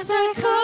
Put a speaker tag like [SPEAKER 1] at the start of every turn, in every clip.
[SPEAKER 1] as I
[SPEAKER 2] call.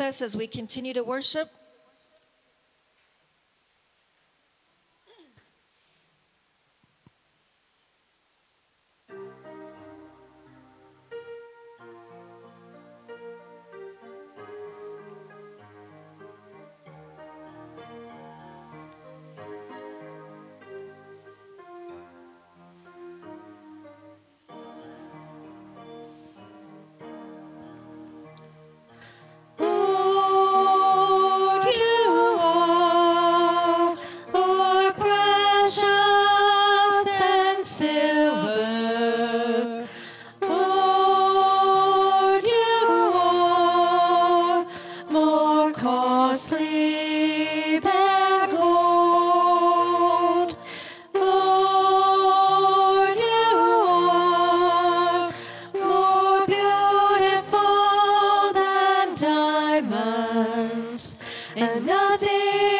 [SPEAKER 2] with us as we continue to worship? another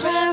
[SPEAKER 2] try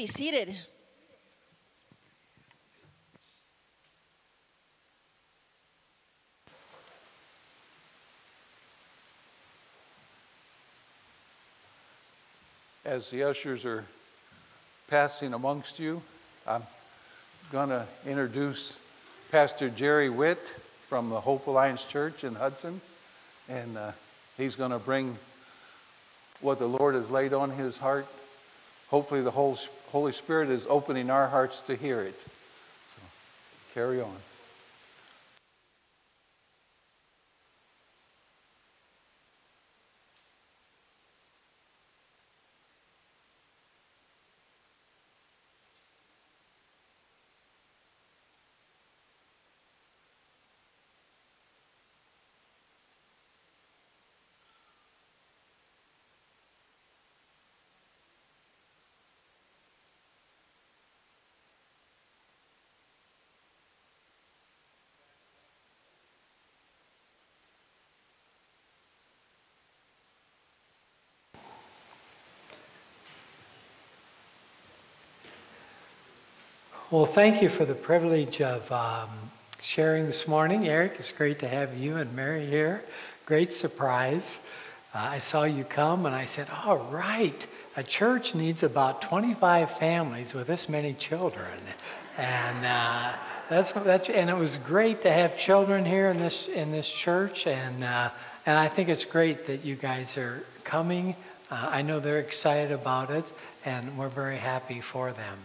[SPEAKER 2] be seated.
[SPEAKER 3] As the ushers are passing amongst you, I'm going to introduce Pastor Jerry Witt from the Hope Alliance Church in Hudson, and uh, he's going to bring what the Lord has laid on his heart hopefully the Holy Spirit is opening our hearts to hear it. So carry on.
[SPEAKER 4] Well, thank you for the privilege of um, sharing this morning. Eric, it's great to have you and Mary here. Great surprise. Uh, I saw you come and I said, all right, a church needs about 25 families with this many children. And uh, that's, that's and it was great to have children here in this in this church and uh, and I think it's great that you guys are coming. Uh, I know they're excited about it and we're very happy for them.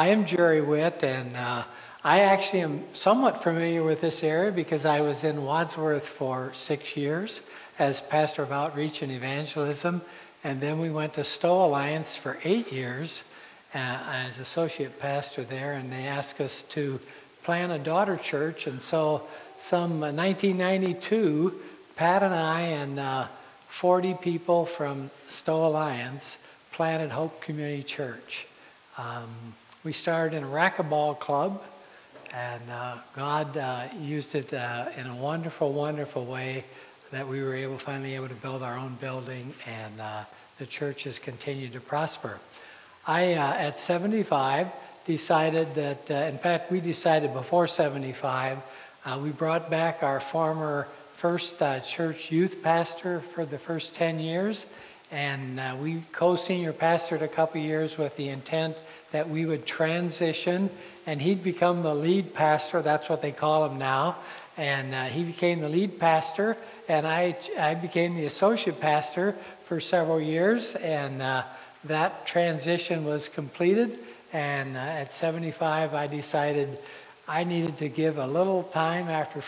[SPEAKER 4] I am Jerry Witt, and uh, I actually am somewhat familiar with this area because I was in Wadsworth for six years as pastor of outreach and evangelism, and then we went to Stow Alliance for eight years uh, as associate pastor there, and they asked us to plant a daughter church, and so some 1992, uh, Pat and I and uh, 40 people from Stow Alliance planted Hope Community Church. Um, we started in a racquetball club, and uh, God uh, used it uh, in a wonderful, wonderful way that we were able finally able to build our own building, and uh, the church has continued to prosper. I, uh, at 75, decided that, uh, in fact, we decided before 75, we brought back our former first church youth pastor for the first 10 years, and we co-senior pastored a couple years with the intent that we would transition and he'd become the lead pastor. That's what they call him now. And uh, he became the lead pastor, and I, I became the associate pastor for several years. And uh, that transition was completed. And uh, at 75, I decided I needed to give a little time after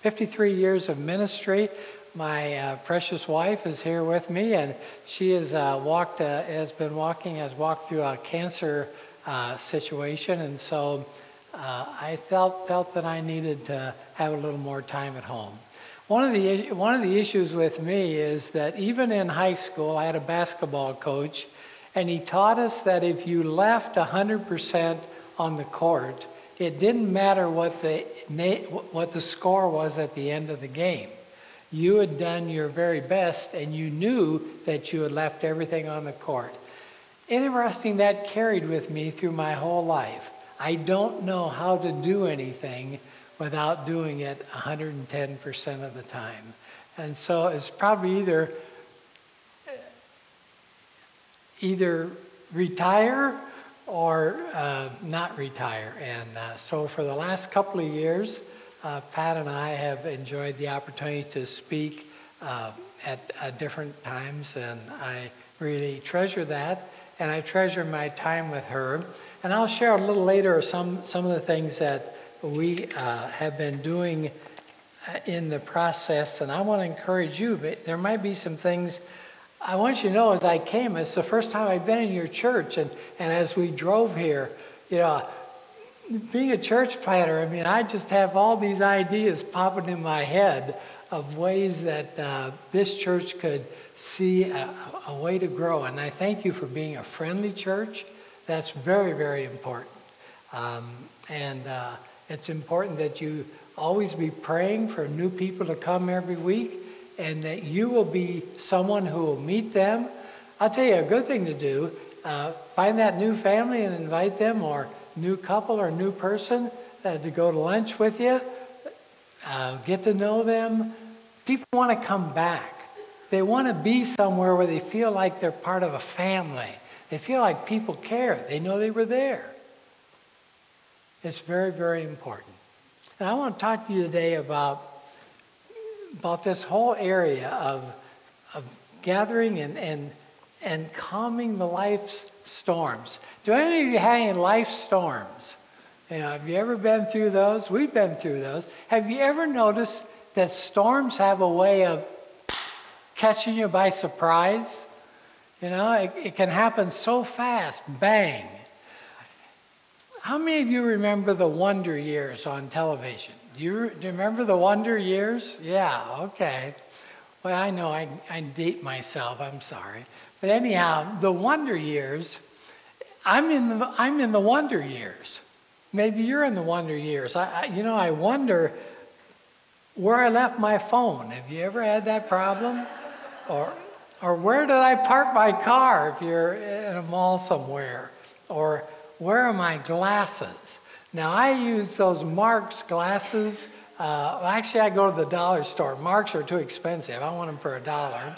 [SPEAKER 4] 53 years of ministry. My uh, precious wife is here with me, and she has uh, walked, uh, has been walking, has walked through a cancer uh, situation, and so uh, I felt felt that I needed to have a little more time at home. One of the one of the issues with me is that even in high school, I had a basketball coach, and he taught us that if you left 100% on the court, it didn't matter what the what the score was at the end of the game. You had done your very best, and you knew that you had left everything on the court interesting that carried with me through my whole life. I don't know how to do anything without doing it 110% of the time. And so it's probably either either retire or uh, not retire. And uh, so for the last couple of years, uh, Pat and I have enjoyed the opportunity to speak uh, at different times, and I really treasure that and I treasure my time with her. And I'll share a little later some, some of the things that we uh, have been doing uh, in the process. And I want to encourage you, but there might be some things I want you to know as I came, it's the first time I've been in your church. And, and as we drove here, you know, being a church planter, I mean, I just have all these ideas popping in my head of ways that uh, this church could see a, a, way to grow. And I thank you for being a friendly church. That's very, very important. Um, and uh, it's important that you always be praying for new people to come every week and that you will be someone who will meet them. I'll tell you a good thing to do uh, find that new family and invite them, or new couple or new person uh, to go to lunch with you. Uh, get to know them. People want to come back. They want to be somewhere where they feel like they're part of a family. They feel like people care. They know they were there. It's very, very important. And I want to talk to you today about, about this whole area of, of gathering and, and, and calming the life's storms. Do any of you have any life storms? You know, have you ever been through those? We've been through those. Have you ever noticed that storms have a way of catching you by surprise? You know, it, it can happen so fast, bang. How many of you remember the Wonder Years on television? Do you, do you remember the Wonder Years? Yeah, okay. Well, I know I, I date myself, I'm sorry. But anyhow, the Wonder Years, I'm in the, I'm in the Wonder Years. Maybe you're in the Wonder Years. I, I, you know, I wonder where I left my phone. Have you ever had that problem? Or, or where did I park my car if you're in a mall somewhere? Or where are my glasses? Now, I use those Marks glasses. Uh, actually, I go to the dollar store. Marks are too expensive. I want them for a dollar.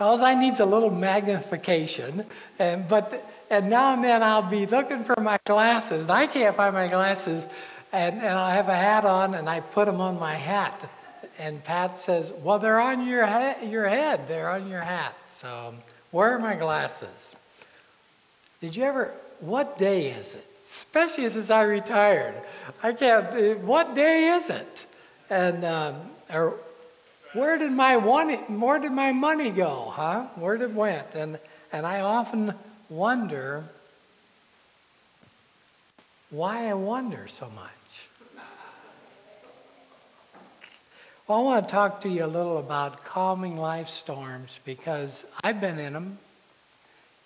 [SPEAKER 4] All I need is a little magnification. And, but, and now and then I'll be looking for my glasses, and I can't find my glasses, and, and I have a hat on, and I put them on my hat. And Pat says, Well, they're on your, ha- your head, they're on your hat. So, where are my glasses? Did you ever, what day is it? Especially since I retired. I can't, what day is it? And, um, or where did my money, where did my money go, huh? Where did it went? And, and I often wonder why I wonder so much. Well, I want to talk to you a little about calming life storms because I've been in them,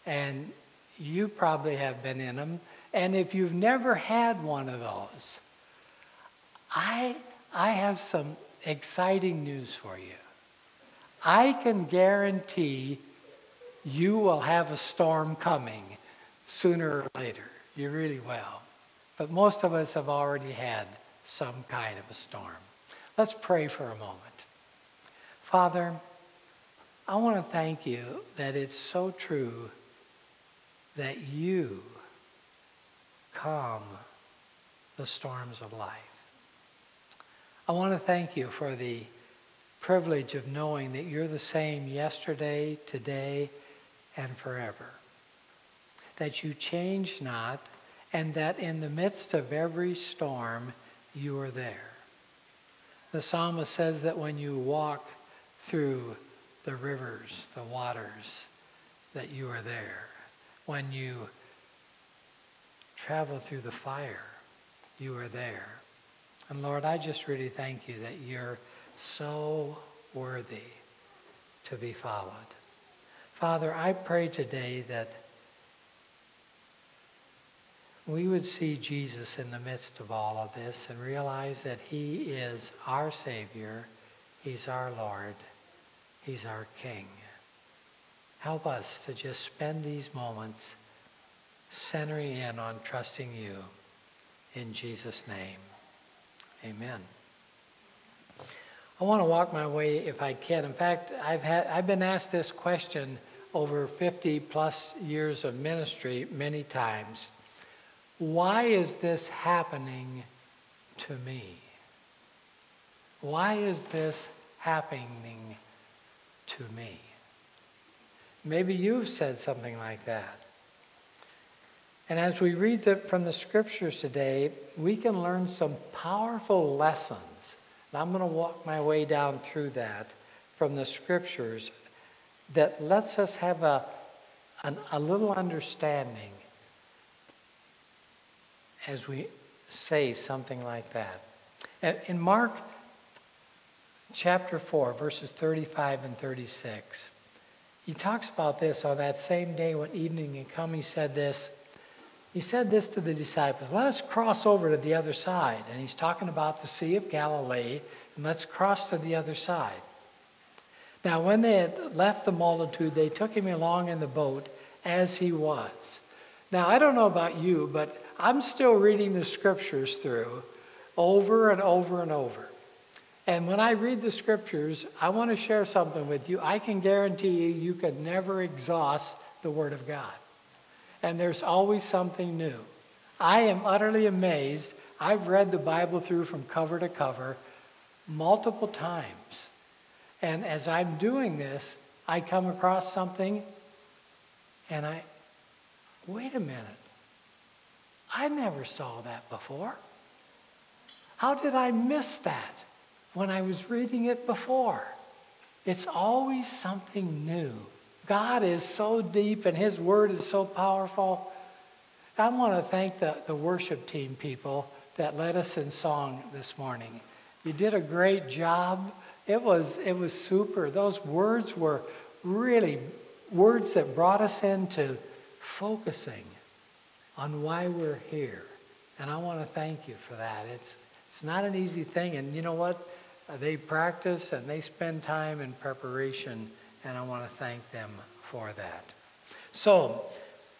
[SPEAKER 4] and you probably have been in them. And if you've never had one of those, I, I have some exciting news for you. I can guarantee you will have a storm coming sooner or later. You really will. But most of us have already had some kind of a storm. Let's pray for a moment. Father, I want to thank you that it's so true that you calm the storms of life. I want to thank you for the privilege of knowing that you're the same yesterday, today, and forever. That you change not, and that in the midst of every storm, you are there. The psalmist says that when you walk through the rivers, the waters, that you are there. When you travel through the fire, you are there. And Lord, I just really thank you that you're so worthy to be followed. Father, I pray today that we would see Jesus in the midst of all of this and realize that he is our Savior, he's our Lord, he's our King. Help us to just spend these moments centering in on trusting you. In Jesus' name, amen. I want to walk my way if I can. In fact, I've, had, I've been asked this question over 50 plus years of ministry many times. Why is this happening to me? Why is this happening to me? Maybe you've said something like that. And as we read the, from the scriptures today, we can learn some powerful lessons. And I'm going to walk my way down through that from the scriptures that lets us have a, an, a little understanding as we say something like that. In Mark chapter 4, verses 35 and 36, he talks about this on that same day when evening had come. He said this. He said this to the disciples Let us cross over to the other side. And he's talking about the Sea of Galilee, and let's cross to the other side. Now, when they had left the multitude, they took him along in the boat as he was. Now, I don't know about you, but I'm still reading the scriptures through over and over and over. And when I read the scriptures, I want to share something with you. I can guarantee you, you could never exhaust the Word of God. And there's always something new. I am utterly amazed. I've read the Bible through from cover to cover multiple times. And as I'm doing this, I come across something And I, wait a minute. I never saw that before. How did I miss that when I was reading it before? It's always something new. God is so deep and His Word is so powerful. I want to thank the, the worship team people that led us in song this morning. You did a great job. It was, it was super. Those words were really words that brought us into focusing on why we're here. And I want to thank you for that. It's, it's not an easy thing. And you know what? They practice and they spend time in preparation, and I want to thank them for that. So,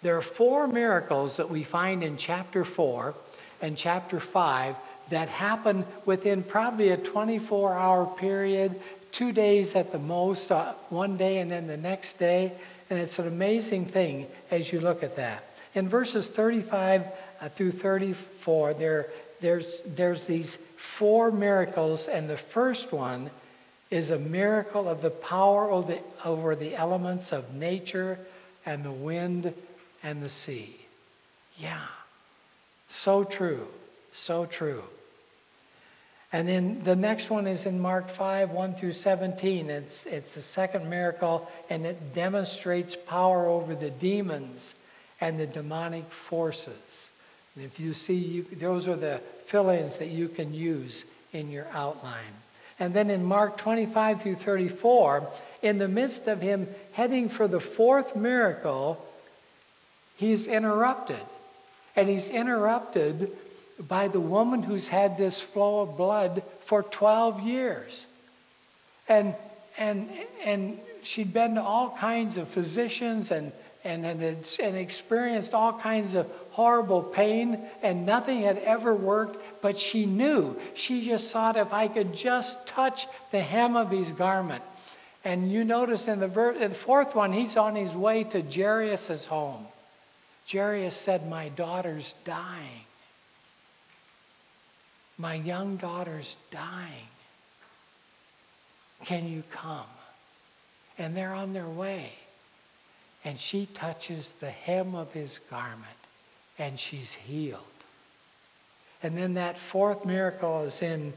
[SPEAKER 4] there are four miracles that we find in chapter 4 and chapter 5 that happen within probably a 24 hour period, two days at the most, uh, one day and then the next day. And it's an amazing thing as you look at that. In verses 35 uh, through 34, there, there's, there's these four miracles, and the first one is a miracle of the power over the, over the elements of nature and the wind and the sea. Yeah, so true, so true. And then the next one is in Mark 5, 1 through 17. It's, it's the second miracle, and it demonstrates power over the demons and the demonic forces. And if you see, you, those are the fill ins that you can use in your outline. And then in Mark 25 through 34, in the midst of him heading for the fourth miracle, he's interrupted. And he's interrupted by the woman who's had this flow of blood for 12 years. And, and, and she'd been to all kinds of physicians and, and, and, and experienced all kinds of horrible pain, and nothing had ever worked, but she knew. She just thought, if I could just touch the hem of his garment. And you notice in the, ver- in the fourth one, he's on his way to Jairus' home. Jairus said, My daughter's dying. My young daughter's dying. Can you come? And they're on their way. And she touches the hem of his garment and she's healed. And then that fourth miracle is in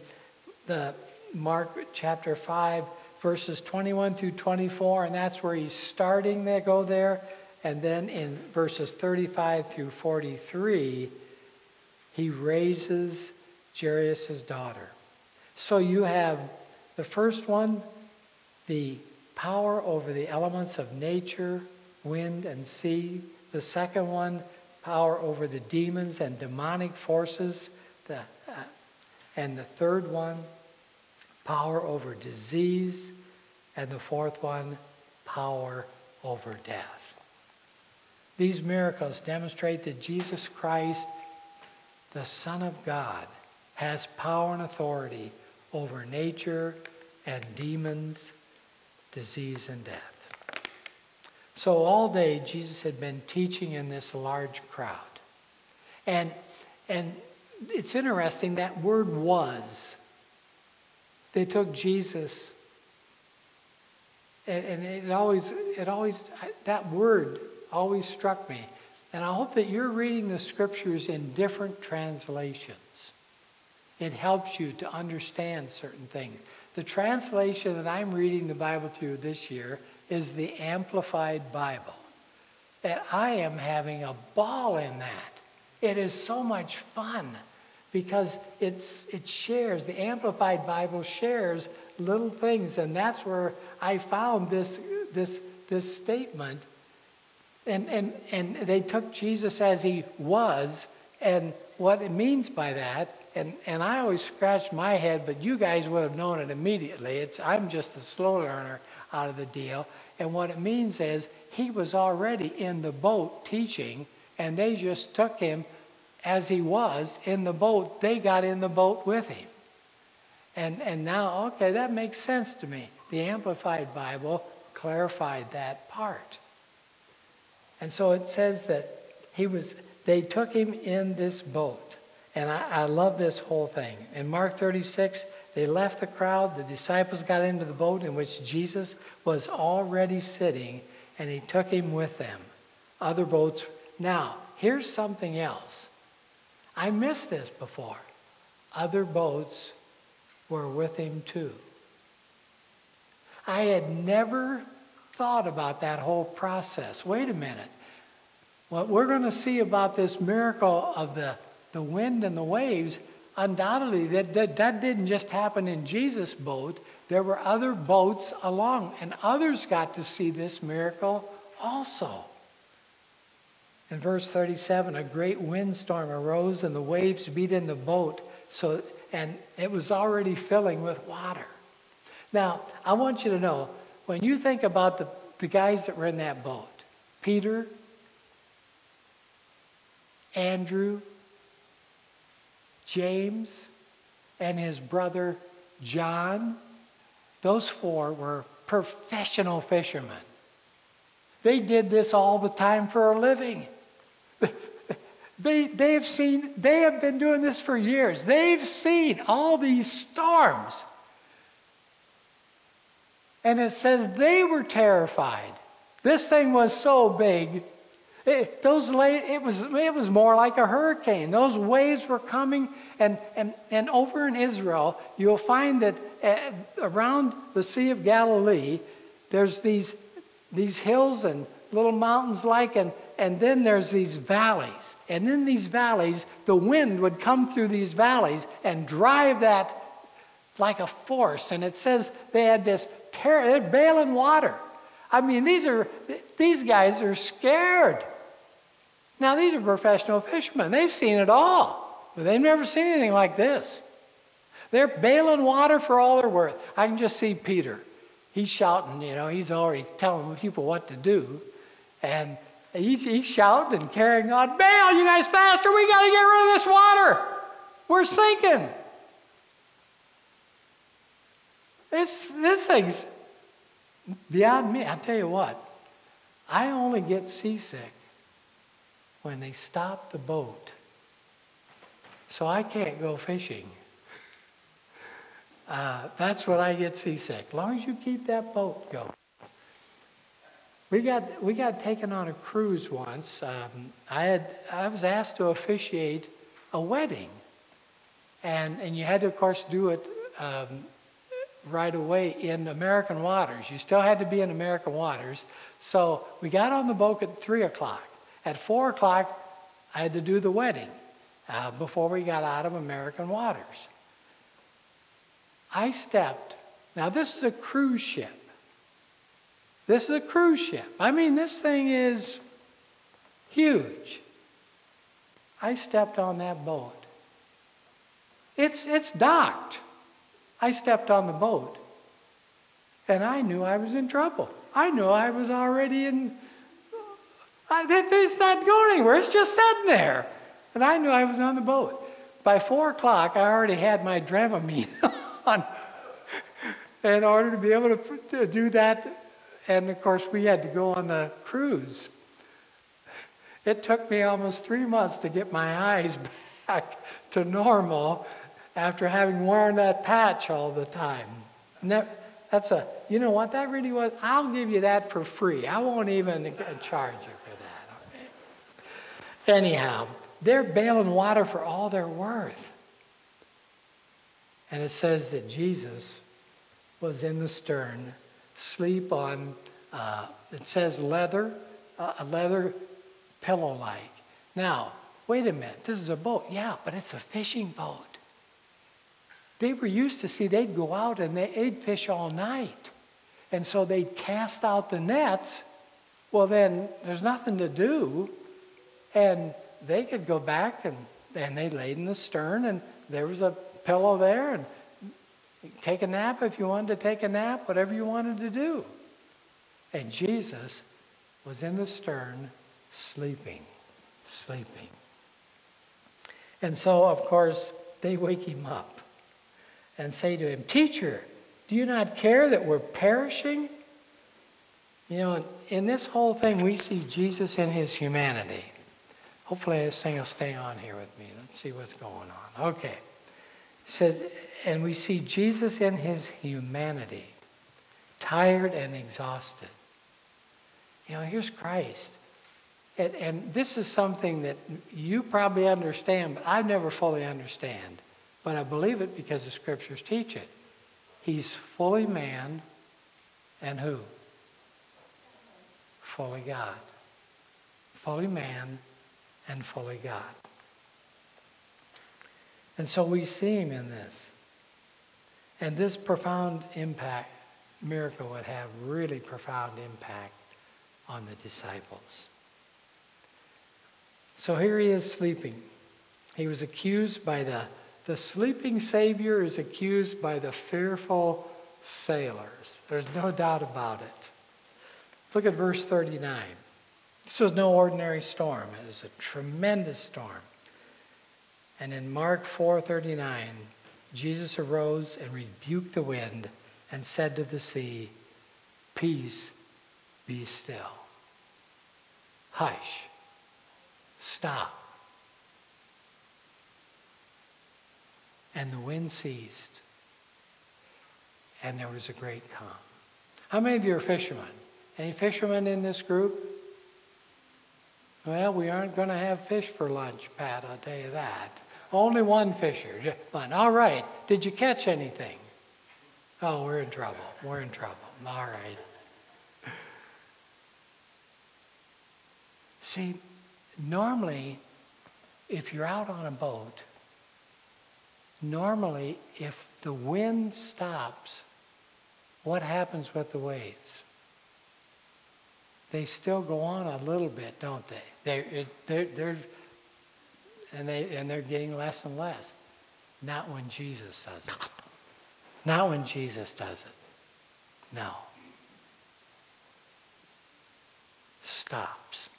[SPEAKER 4] the Mark chapter 5, verses 21 through 24, and that's where he's starting to go there. And then in verses 35 through 43, he raises Jairus' daughter. So you have the first one, the power over the elements of nature, wind, and sea. The second one, power over the demons and demonic forces. The, uh, and the third one, power over disease. And the fourth one, power over death. These miracles demonstrate that Jesus Christ, the Son of God, has power and authority over nature and demons, disease, and death. So all day, Jesus had been teaching in this large crowd. And, and it's interesting, that word was. They took Jesus, and, and it always, it always, that word always struck me. And I hope that you're reading the scriptures in different translations. It helps you to understand certain things. The translation that I'm reading the Bible through this year is the Amplified Bible. And I am having a ball in that. It is so much fun because it's, it shares, the Amplified Bible shares little things. And that's where I found this, this, this statement. And, and, and they took Jesus as he was. And what it means by that and, and I always scratched my head, but you guys would have known it immediately. It's, I'm just a slow learner out of the deal. And what it means is he was already in the boat teaching, and they just took him as he was in the boat. They got in the boat with him. And, and now, okay, that makes sense to me. The Amplified Bible clarified that part. And so it says that he was, they took him in this boat. And I, I love this whole thing. In Mark 36, they left the crowd. The disciples got into the boat in which Jesus was already sitting, and he took him with them. Other boats. Now, here's something else. I missed this before. Other boats were with him too. I had never thought about that whole process. Wait a minute. What we're going to see about this miracle of the, the wind and the waves, undoubtedly, that, that, that didn't just happen in Jesus' boat. There were other boats along, and others got to see this miracle also. In verse 37, a great windstorm arose and the waves beat in the boat, so and it was already filling with water. Now, I want you to know when you think about the, the guys that were in that boat Peter, Andrew, James, and his brother John, those four were professional fishermen. They did this all the time for a living. They, they've seen, they have been doing this for years. They've seen all these storms. And it says they were terrified. This thing was so big. It, those it was it was more like a hurricane. Those waves were coming, and and and over in Israel, you'll find that uh, around the Sea of Galilee, there's these these hills and little mountains like, and and then there's these valleys, and in these valleys, the wind would come through these valleys and drive that like a force. And it says they had this terror, they're bailing water. I mean, these are these guys are scared. Now these are professional fishermen. They've seen it all, but they've never seen anything like this. They're bailing water for all they're worth. I can just see Peter. He's shouting, you know, he's already telling people what to do. And he's, he's shouting and carrying on, bail, you guys faster, we got to get rid of this water. We're sinking. This, this thing's beyond me. I tell you what, I only get seasick when they stop the boat. So I can't go fishing. Uh, that's when I get seasick. As long as you keep that boat going. We got we got taken on a cruise once. Um, I had I was asked to officiate a wedding, and and you had to of course do it um, right away in American waters. You still had to be in American waters. So we got on the boat at 3 o'clock. At 4 o'clock, I had to do the wedding uh, before we got out of American waters. I stepped. Now, this is a cruise ship. This is a cruise ship. I mean, this thing is huge. I stepped on that boat. It's, it's docked. I stepped on the boat and I knew I was in trouble. I knew I was already in. It's not going anywhere. It's just sitting there. And I knew I was on the boat. By four o'clock, I already had my Dramamine on in order to be able to, to do that. And of course, we had to go on the cruise. It took me almost three months to get my eyes back to normal after having worn that patch all the time. that's a, you know what, that really was, I'll give you that for free. I won't even charge you that. Anyhow, they're bailing water for all they're worth. And it says that Jesus was in the stern, sleep on, uh, it says leather, uh, a leather pillow like. Now, wait a minute, this is a boat. Yeah, but it's a fishing boat. They were used to see they'd go out and they, they'd fish all night. And so they'd cast out the nets. Well, then there's nothing to do. And they could go back and, and they laid in the stern and there was a pillow there and take a nap if you wanted to take a nap, whatever you wanted to do. And Jesus was in the stern sleeping, sleeping. And so, of course, they wake him up and say to him, Teacher, do you not care that we're perishing? You know, in this whole thing, we see Jesus in his humanity. Hopefully, this thing will stay on here with me. Let's see what's going on. Okay. It says, and we see Jesus in his humanity, tired and exhausted. You know, here's Christ. And, and this is something that you probably understand, but I never fully understand. But I believe it because the scriptures teach it. He's fully man and who? Fully God. Fully man and fully God. And so we see him in this. And this profound impact, miracle would have really profound impact on the disciples. So here he is sleeping. He was accused by the, the sleeping Savior is accused by the fearful sailors. There's no doubt about it. Look at verse 39. This was no ordinary storm. It was a tremendous storm. And in Mark 4:39, Jesus arose and rebuked the wind and said to the sea, "Peace, be still." Hush. Stop. And the wind ceased, and there was a great calm. How many of you are fishermen? Any fishermen in this group? Well, we aren't going to have fish for lunch, Pat, I'll tell you that. Only one fisher. All right. Did you catch anything? Oh, we're in trouble. We're in trouble. All right. See, normally, if you're out on a boat, normally, if the wind stops, what happens with the waves? They still go on a little bit, don't they? They're, they're, they're, and, they, and they're getting less and less. Not when Jesus does it. Not when Jesus does it. No. Stops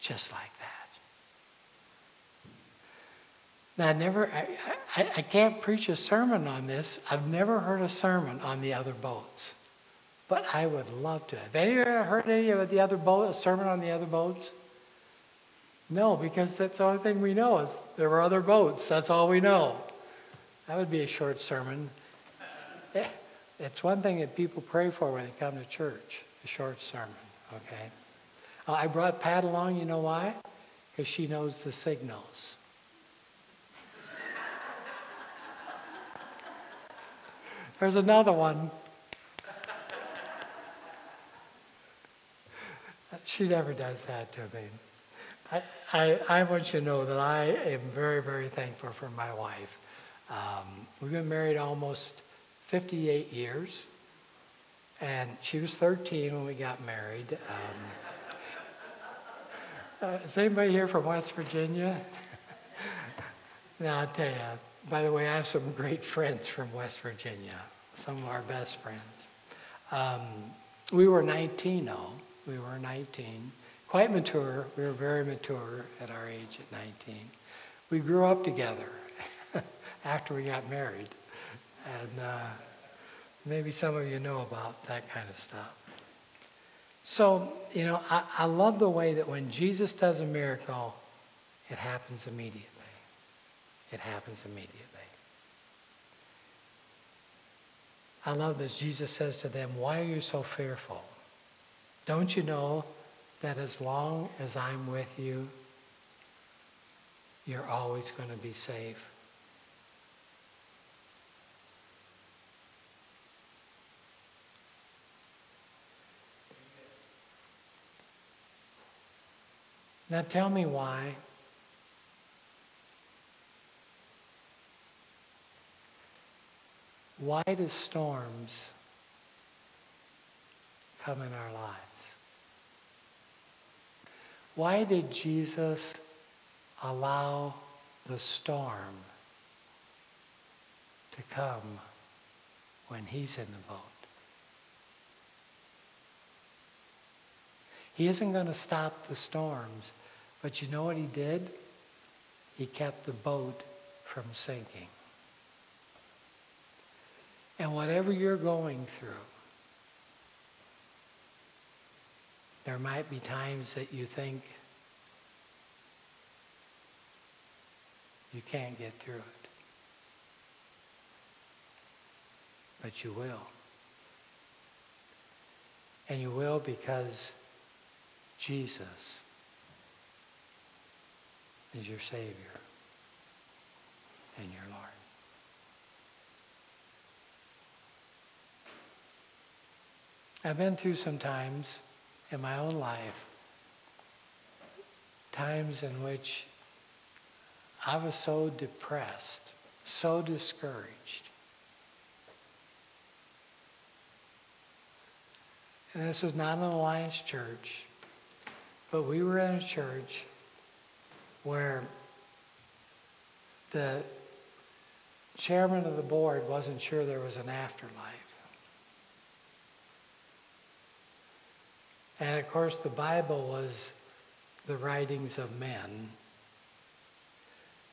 [SPEAKER 4] just like that. Now, I never, I, I, I can't preach a sermon on this. I've never heard a sermon on the other boats, but I would love to. Have you ever heard any of the other boat, a sermon on the other boats? No, because that's the only thing we know is there were other boats. That's all we know. That would be a short sermon. Eh, it's one thing that people pray for when they come to church, a short sermon, okay? Uh, I brought Pat along, you know why? Because she knows the signals. There's another one. She never does that to me. I, I, want you to know that I am very, very thankful for my wife. Um, we've been married almost 58 years, and she was 13 when we got married. Um, uh, is anybody here from West Virginia? now, I'll tell you, by the way, I have some great friends from West Virginia, some of our best friends. Um, we were 19, though. We were 19. Quite mature. We were very mature at our age at 19. We grew up together after we got married. And uh, maybe some of you know about that kind of stuff. So, you know, I, I love the way that when Jesus does a miracle, it happens immediately. It happens immediately. I love this. Jesus says to them, Why are you so fearful? Don't you know that as long as I'm with you, you're always going to be safe? Now tell me why. Why do storms come in our lives? Why did Jesus allow the storm to come when he's in the boat? He isn't going to stop the storms, but you know what he did? He kept the boat from sinking. And whatever you're going through, there might be times that you think you can't get through it. But you will. And you will because Jesus is your Savior and your Lord. I've been through some times in my own life, times in which I was so depressed, so discouraged. And this was not an Alliance church, but we were in a church where the chairman of the board wasn't sure there was an afterlife. And of course, the Bible was the writings of men.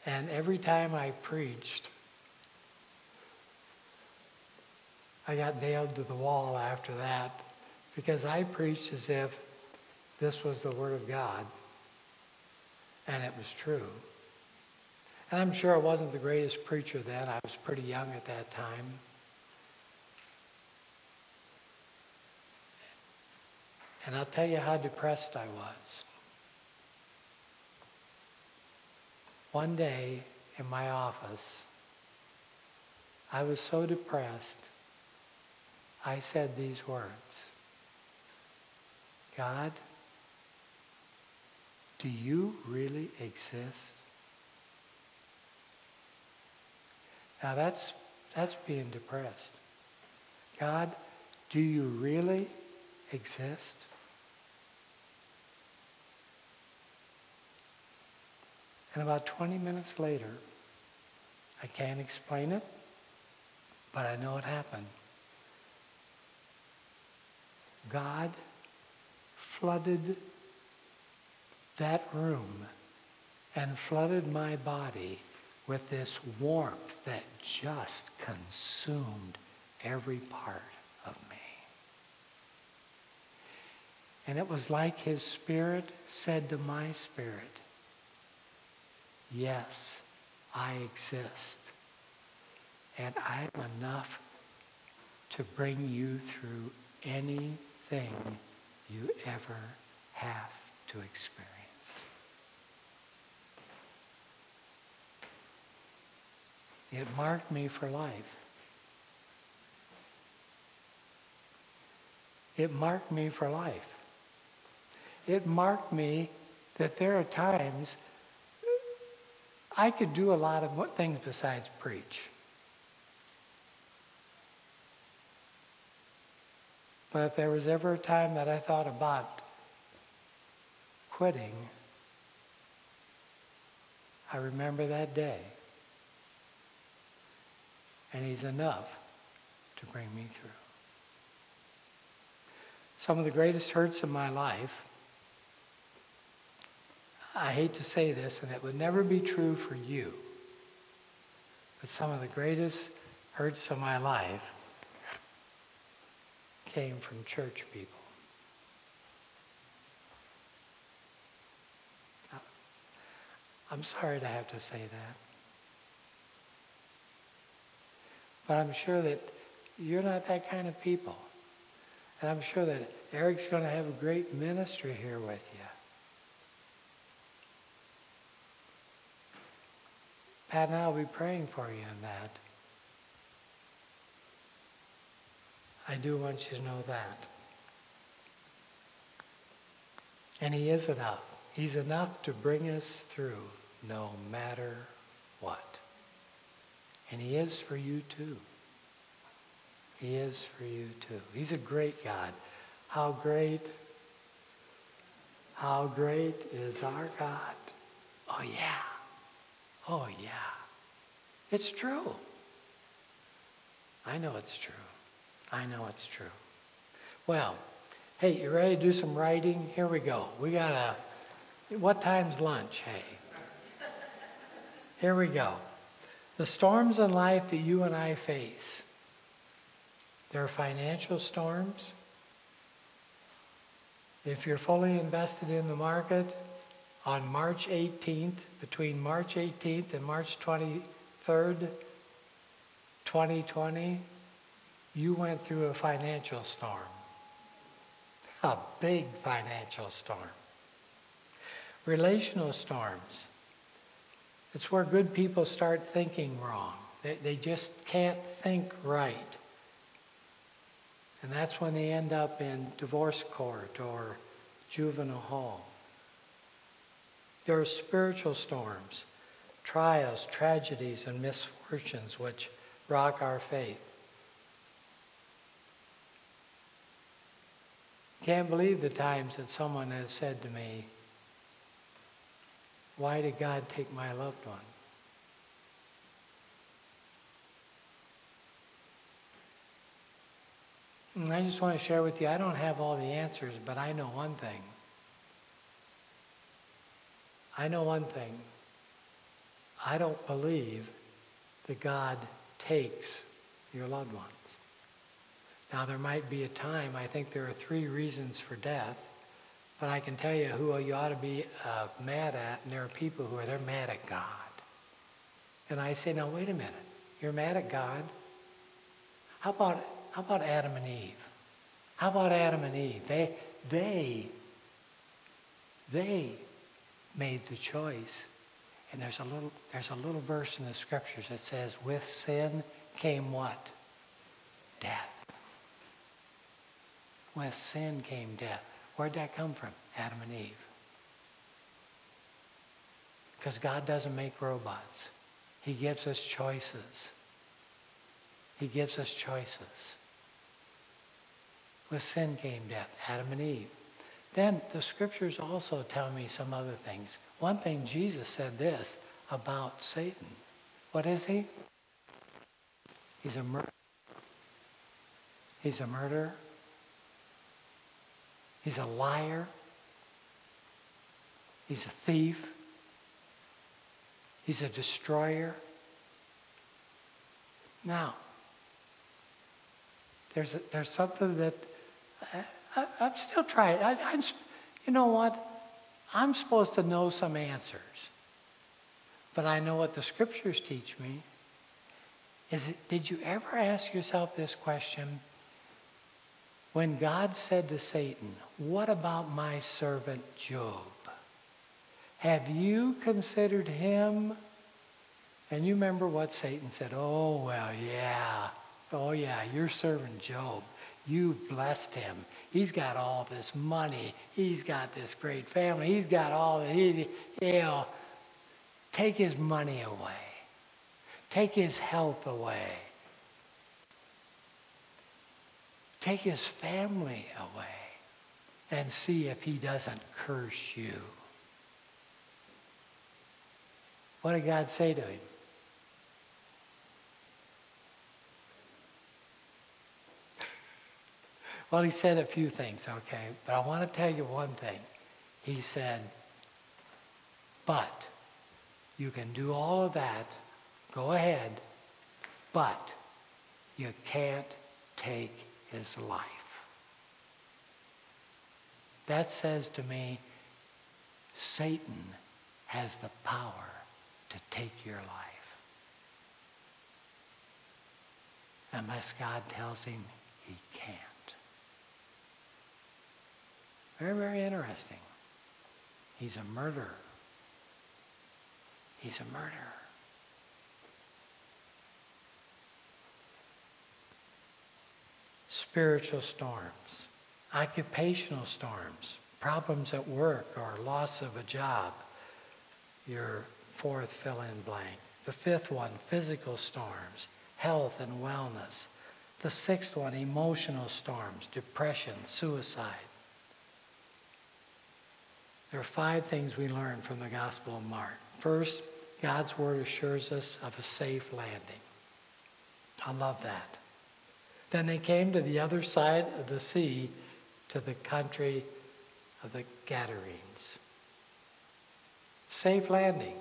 [SPEAKER 4] And every time I preached, I got nailed to the wall after that because I preached as if this was the Word of God. And it was true. And I'm sure I wasn't the greatest preacher then. I was pretty young at that time. And I'll tell you how depressed I was. One day in my office, I was so depressed, I said these words God, do you really exist? Now that's that's being depressed. God, do you really exist? And about 20 minutes later, I can't explain it, but I know it happened. God flooded that room and flooded my body with this warmth that just consumed every part of me. And it was like his spirit said to my spirit, Yes, I exist. And I'm enough to bring you through anything you ever have to experience. It marked me for life. It marked me for life. It marked me that there are times I could do a lot of things besides preach. But if there was ever a time that I thought about quitting, I remember that day. And he's enough to bring me through. Some of the greatest hurts in my life I hate to say this, and it would never be true for you, but some of the greatest hurts of my life came from church people. I'm sorry to have to say that. But I'm sure that you're not that kind of people. And I'm sure that Eric's going to have a great ministry here with you. Pat and I will be praying for you in that. I do want you to know that. And He is enough. He's enough to bring us through no matter what. And He is for you too. He is for you too. He's a great God. How great, how great is our God? Oh, yeah. Oh, yeah. It's true. I know it's true. I know it's true. Well, hey, you ready to do some writing? Here we go. We got a. What time's lunch? Hey. Here we go. The storms in life that you and I face. There are financial storms. If you're fully invested in the market, on March 18th, between March 18th and March 23rd, 2020, you went through a financial storm. A big financial storm. Relational storms. It's where good people start thinking wrong. They, they just can't think right. And that's when they end up in divorce court or juvenile hall. There are spiritual storms, trials, tragedies, and misfortunes which rock our faith. Can't believe the times that someone has said to me, Why did God take my loved one? And I just want to share with you, I don't have all the answers, but I know one thing. I know one thing. I don't believe that God takes your loved ones. Now, there might be a time, I think there are three reasons for death, but I can tell you who you ought to be uh, mad at, and there are people who are, they're mad at God. And I say, now, wait a minute. You're mad at God? How about, how about Adam and Eve? How about Adam and Eve? They, they, they made the choice. And there's a little, there's a little verse in the scriptures that says, with sin came what? Death. With sin came death. Where'd that come from? Adam and Eve. Because God doesn't make robots. He gives us choices. He gives us choices. With sin came death, Adam and Eve. Then the scriptures also tell me some other things. One thing Jesus said this about Satan. What is he? He's a murderer. He's a murderer. He's a liar. He's a thief. He's a destroyer. Now, there's, a, there's something that I, am still trying. I, I'm, you know what? I'm supposed to know some answers. But I know what the scriptures teach me. Is it, did you ever ask yourself this question? When God said to Satan, What about my servant Job? Have you considered him? And you remember what Satan said, Oh, well, yeah. Oh, yeah, your servant Job. You blessed him. He's got all this money. He's got this great family. He's got all the, he, you know, take his money away. Take his health away. Take his family away and see if he doesn't curse you. What did God say to him? Well, he said a few things, okay, but I want to tell you one thing. He said, but you can do all of that, go ahead, but you can't take his life. That says to me, Satan has the power to take your life. Unless God tells him he can't. Very, very interesting. He's a murderer. He's a murderer. Spiritual storms, occupational storms, problems at work or loss of a job. Your fourth fill in blank. The fifth one, physical storms, health and wellness. The sixth one, emotional storms, depression, suicide. There are five things we learn from the Gospel of Mark. First, God's Word assures us of a safe landing. I love that. Then they came to the other side of the sea to the country of the Gadarenes. Safe landing.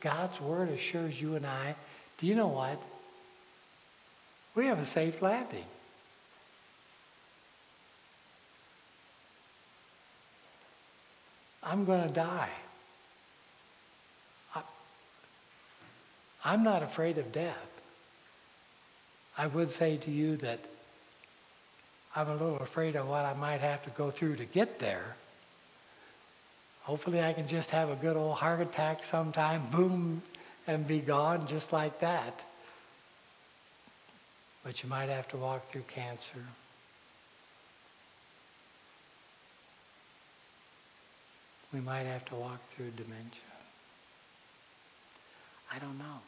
[SPEAKER 4] God's Word assures you and I. Do you know what? We have a safe landing. I'm going to die. I, I'm not afraid of death. I would say to you that I'm a little afraid of what I might have to go through to get there. Hopefully, I can just have a good old heart attack sometime, boom, and be gone just like that. But you might have to walk through cancer. We might have to walk through dementia. I don't know.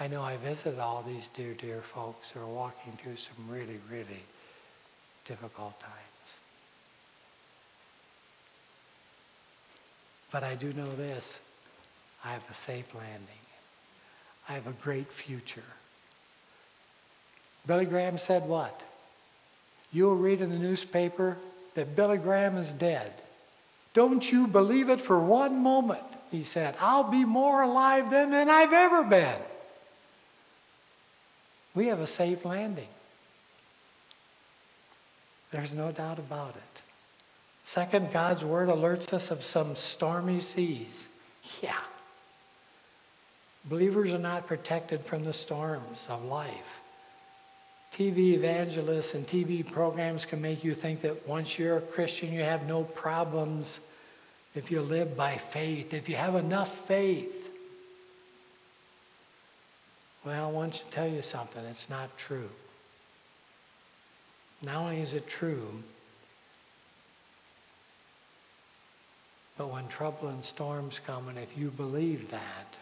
[SPEAKER 4] I know I visited all these dear, dear folks who are walking through some really, really difficult times. But I do know this. I have a safe landing. I have a great future. Billy Graham said what? You'll read in the newspaper that Billy Graham is dead. Don't you believe it for one moment, he said. I'll be more alive then than I've ever been. We have a safe landing. There's no doubt about it. Second, God's Word alerts us of some stormy seas. Yeah. Believers are not protected from the storms of life. TV evangelists and TV programs can make you think that once you're a Christian, you have no problems if you live by faith, if you have enough faith. Well, I want to tell you something. It's not true. Not only is it true, but when trouble and storms come, and if you believe that,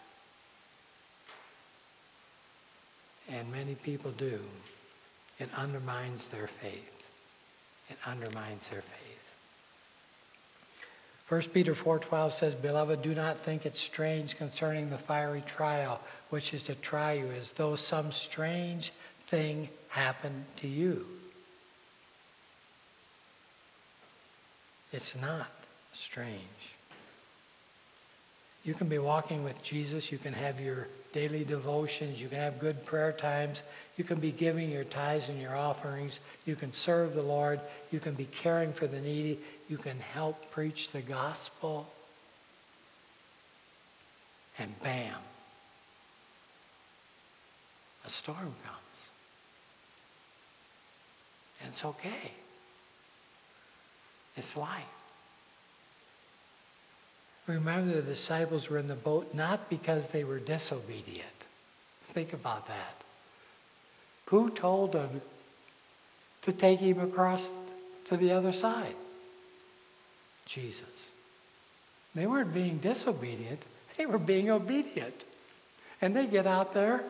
[SPEAKER 4] and many people do, it undermines their faith. It undermines their faith. 1 Peter 4:12 says, "Beloved, do not think it strange concerning the fiery trial which is to try you as though some strange thing happened to you." It's not strange. You can be walking with Jesus. You can have your daily devotions. You can have good prayer times. You can be giving your tithes and your offerings. You can serve the Lord. You can be caring for the needy. You can help preach the gospel. And bam, a storm comes. And it's okay. It's life. Remember, the disciples were in the boat not because they were disobedient. Think about that. Who told them to take him across to the other side? Jesus. They weren't being disobedient, they were being obedient. And they get out there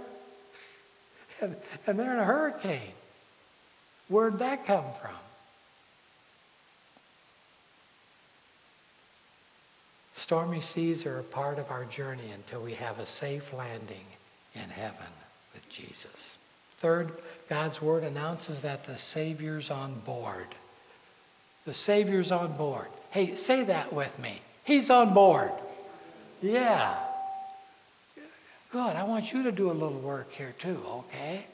[SPEAKER 4] and, and they're in a hurricane. Where'd that come from? Stormy seas are a part of our journey until we have a safe landing in heaven with Jesus. Third, God's Word announces that the Savior's on board. The Savior's on board. Hey, say that with me. He's on board. Yeah. Good. I want you to do a little work here too, okay?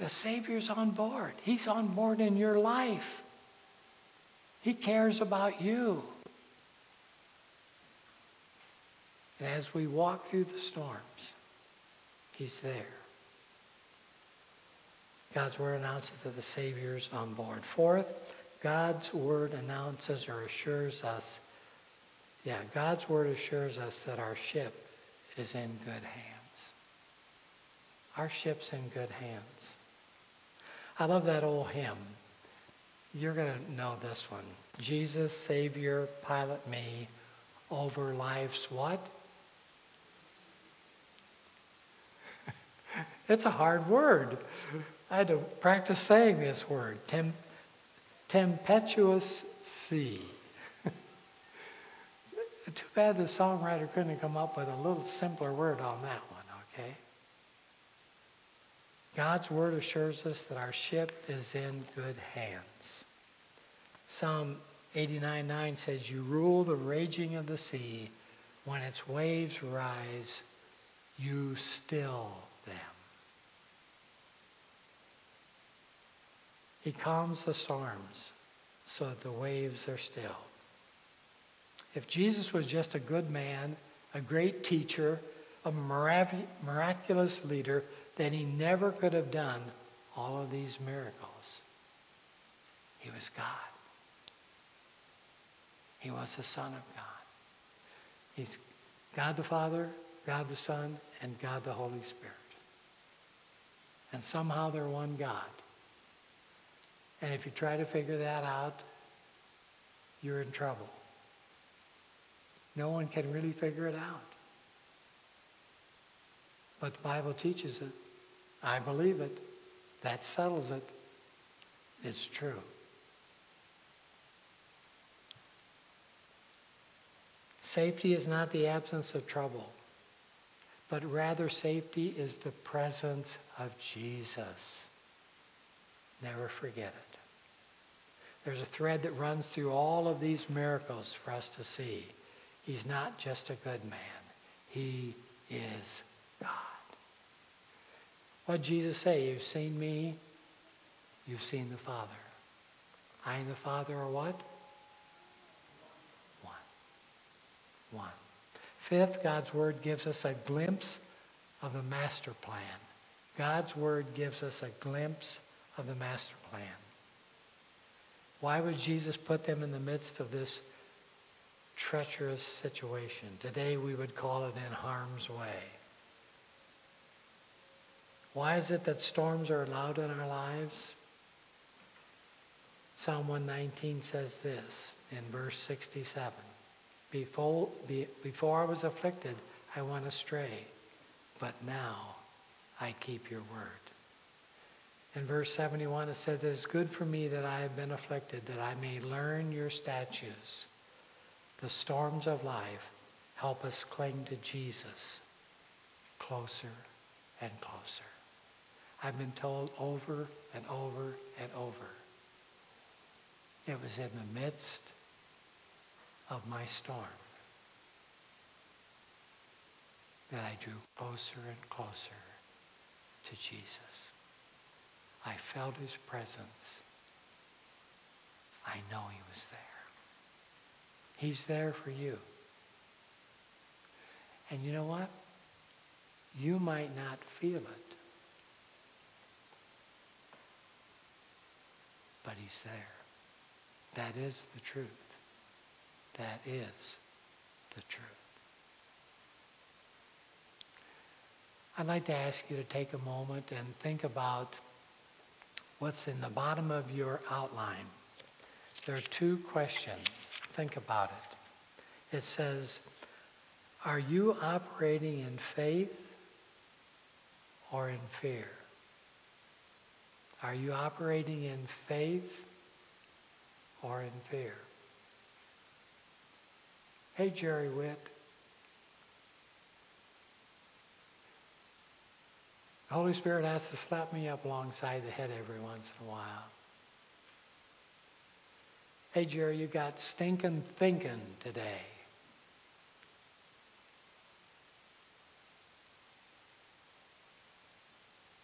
[SPEAKER 4] The Savior's on board. He's on board in your life. He cares about you. And as we walk through the storms, He's there. God's Word announces that the Savior's on board. Fourth, God's Word announces or assures us, yeah, God's Word assures us that our ship is in good hands. Our ship's in good hands. I love that old hymn. You're going to know this one. Jesus, Savior, pilot me over life's what? it's a hard word. I had to practice saying this word. Tem- tempestuous sea. Too bad the songwriter couldn't come up with a little simpler word on that one, okay? God's word assures us that our ship is in good hands. Psalm 89:9 says, You rule the raging of the sea. When its waves rise, you still them. He calms the storms so that the waves are still. If Jesus was just a good man, a great teacher, a miraculous leader, then he never could have done all of these miracles. He was God. He was the Son of God. He's God the Father, God the Son, and God the Holy Spirit. And somehow they're one God. And if you try to figure that out, you're in trouble. No one can really figure it out. But the Bible teaches it. I believe it. That settles it. It's true. Safety is not the absence of trouble, but rather safety is the presence of Jesus. Never forget it. There's a thread that runs through all of these miracles for us to see. He's not just a good man. He is God. What did Jesus say? You've seen me, you've seen the Father. I and the Father are what? One. One. Fifth, God's Word gives us a glimpse of the master plan. God's Word gives us a glimpse of the master plan. Why would Jesus put them in the midst of this treacherous situation? Today we would call it in harm's way. Why is it that storms are allowed in our lives? Psalm 119 says this in verse 67. Before, be, before I was afflicted, I went astray, but now I keep your word. In verse 71, it says, It is good for me that I have been afflicted, that I may learn your statutes. The storms of life help us cling to Jesus closer and closer. I've been told over and over and over. It was in the midst of my storm that I drew closer and closer to Jesus. I felt his presence. I know he was there. He's there for you. And you know what? You might not feel it. But he's there. That is the truth. That is the truth. I'd like to ask you to take a moment and think about what's in the bottom of your outline. There are two questions. Think about it. It says, Are you operating in faith or in fear? Are you operating in faith or in fear? Hey, Jerry Witt. The Holy Spirit has to slap me up alongside the head every once in a while. Hey, Jerry, you got stinking thinking today.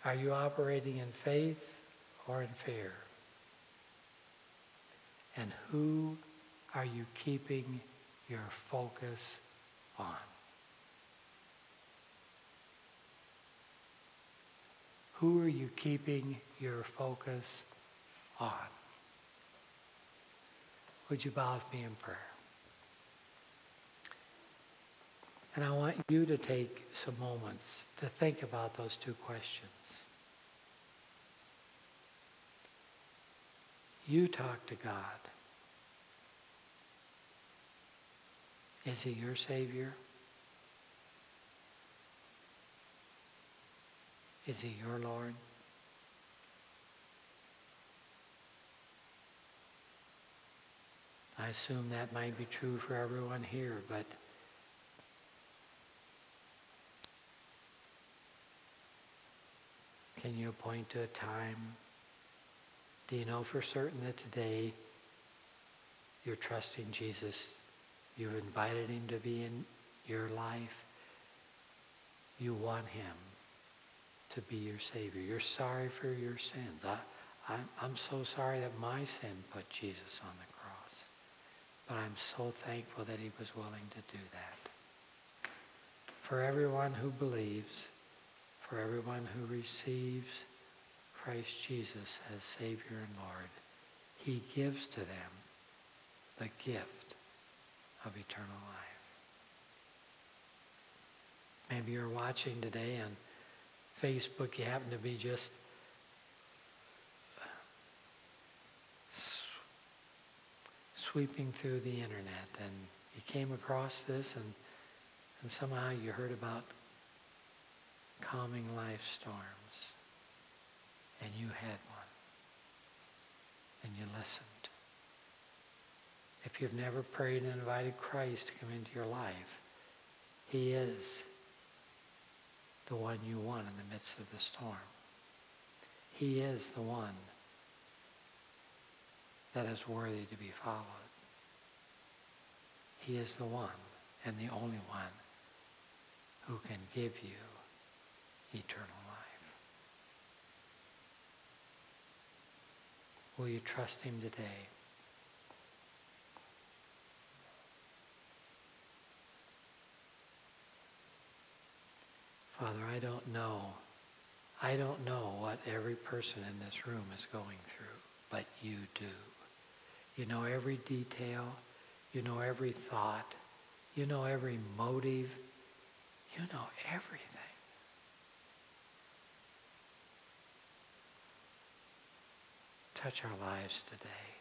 [SPEAKER 4] Are you operating in faith or in fear? And who are you keeping your focus on? Who are you keeping your focus on? Would you bow with me in prayer? And I want you to take some moments to think about those two questions. You talk to God. Is he your Savior? Is he your Lord? I assume that might be true for everyone here, but can you point to a time? Do you know for certain that today you're trusting Jesus? You've invited him to be in your life. You want him to be your Savior. You're sorry for your sins. I, I, I'm so sorry that my sin put Jesus on the cross. But I'm so thankful that he was willing to do that. For everyone who believes, for everyone who receives Christ Jesus as Savior and Lord, he gives to them the gift of eternal life. Maybe you're watching today on Facebook, you happen to be just sweeping through the internet and you came across this and, and somehow you heard about calming life storms and you had one and you listened. If you've never prayed and invited Christ to come into your life, he is the one you want in the midst of the storm. He is the one that is worthy to be followed. He is the one and the only one who can give you eternal life. Will you trust him today? Father, I don't know. I don't know what every person in this room is going through, but you do. You know every detail. You know every thought. You know every motive. You know everything. Touch our lives today.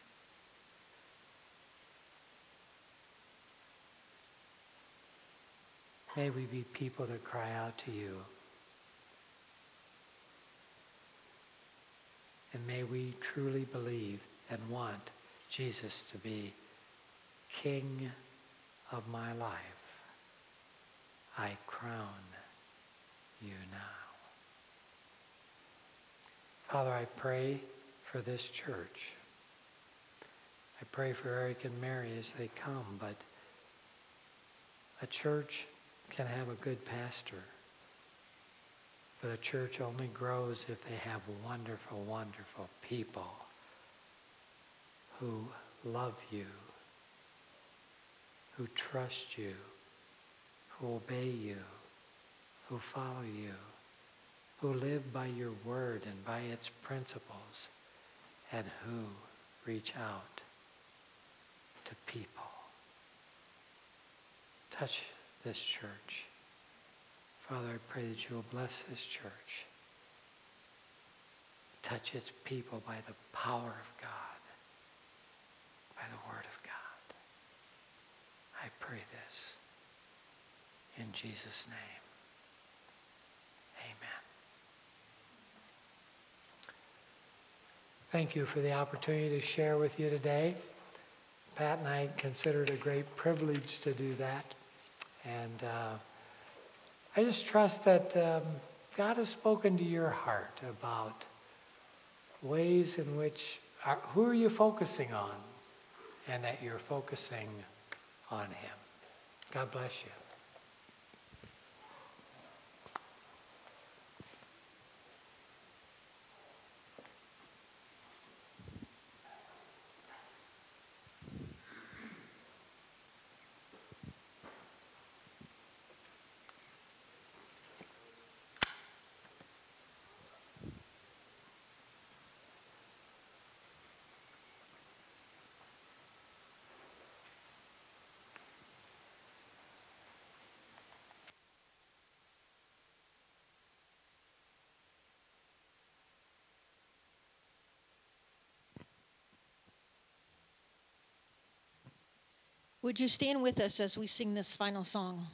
[SPEAKER 4] May we be people that cry out to you. And may we truly believe and want Jesus to be King of my life. I crown you now. Father, I pray for this church. I pray for Eric and Mary as they come, but a church can have a good pastor. But a church only grows if they have wonderful, wonderful people who love you, who trust you, who obey you, who follow you, who live by your word and by its principles, and who reach out to people. Touch this church. Father, I pray that you will bless this church. Touch its people by the power of God, by the word of God. I pray this in Jesus' name. Amen. Thank you for the opportunity to share with you today. Pat and I consider it a great privilege to do that. And uh, I just trust that um, God has spoken to your heart about ways in which, are, uh, who are you focusing on? And that you're focusing on Him. God bless you.
[SPEAKER 2] Would you stand with us as we sing this final song?